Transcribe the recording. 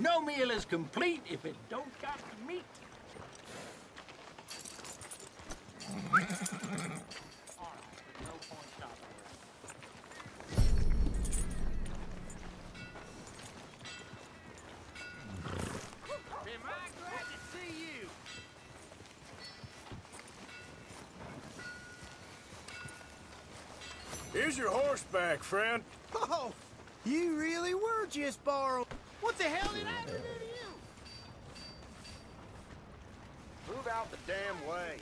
No meal is complete if it don't got meat. All right, there's no point stopping here. Am I glad to see you? Here's your horseback, friend. Oh, you really were just borrowed. What the hell did I ever do to you? Move out the damn way.